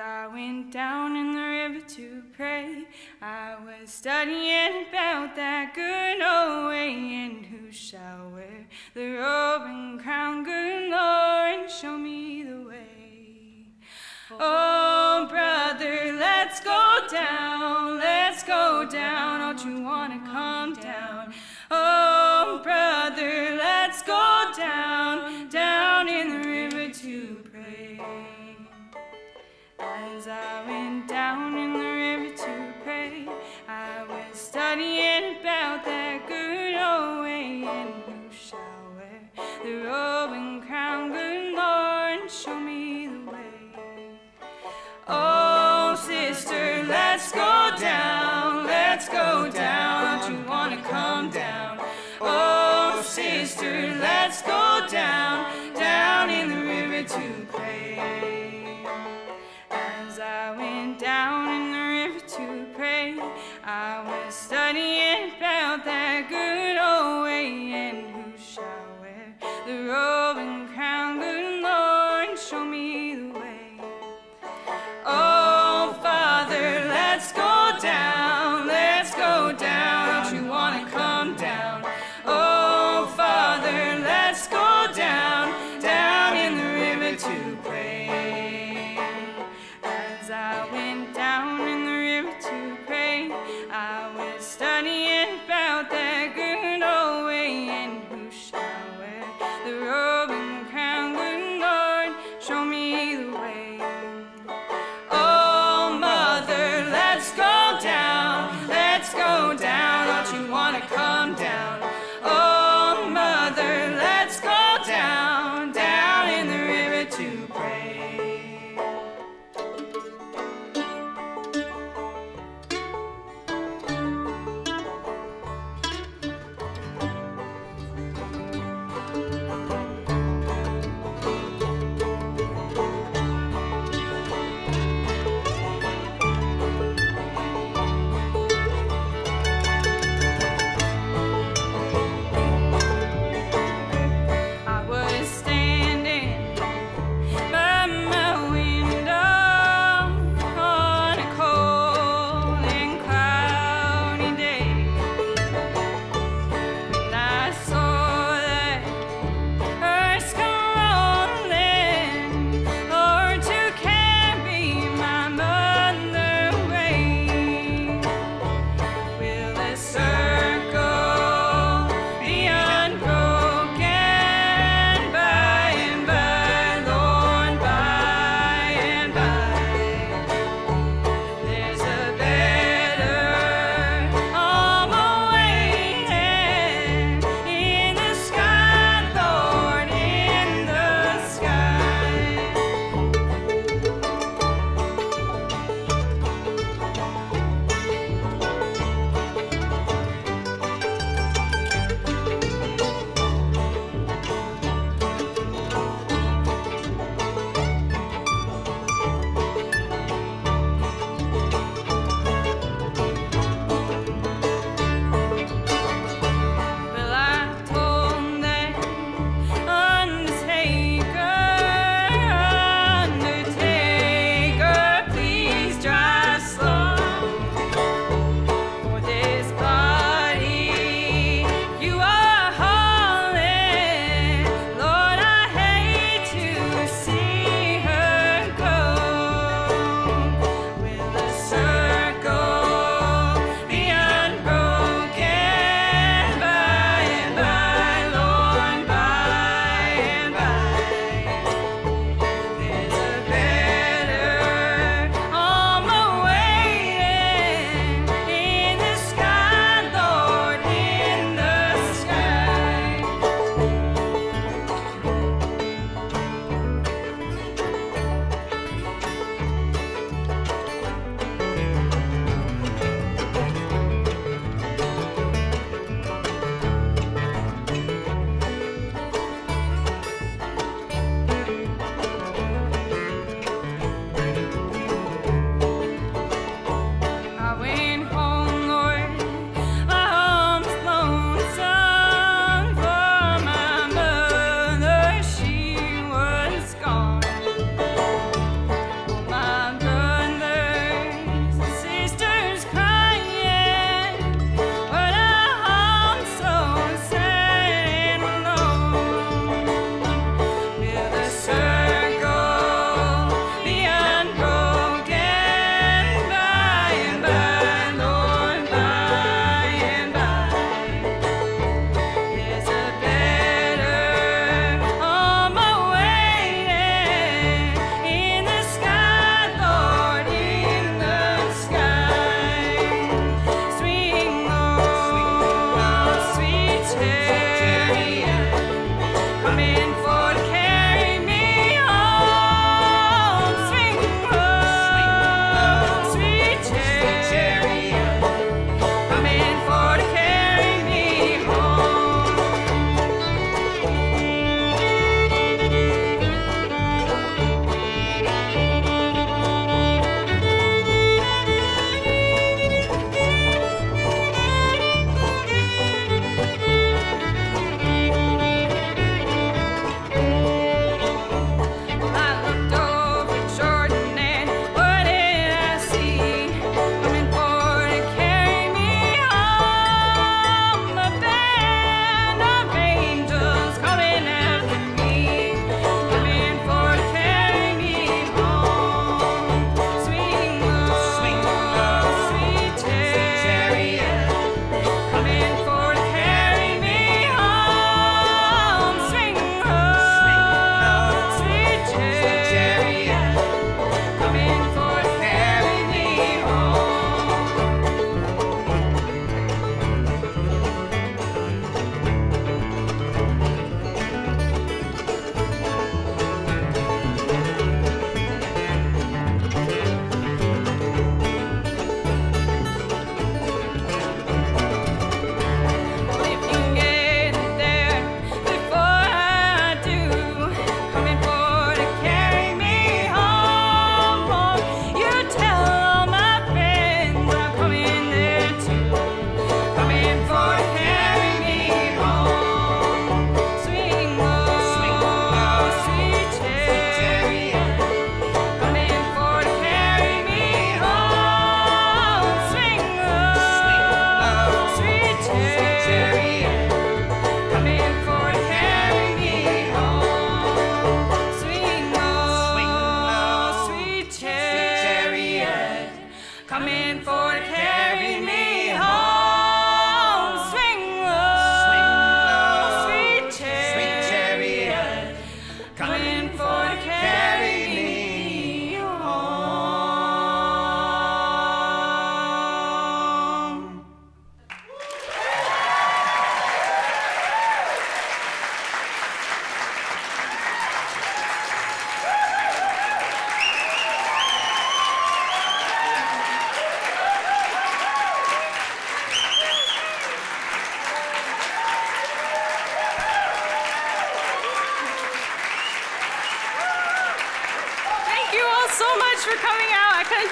I went down in the river to pray, I was studying about that good old way, and who shall wear the robe and crown good Let's go down.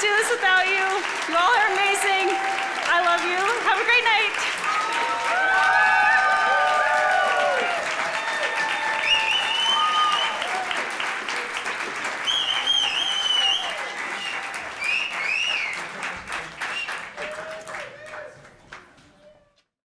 Do this without you. You all are amazing.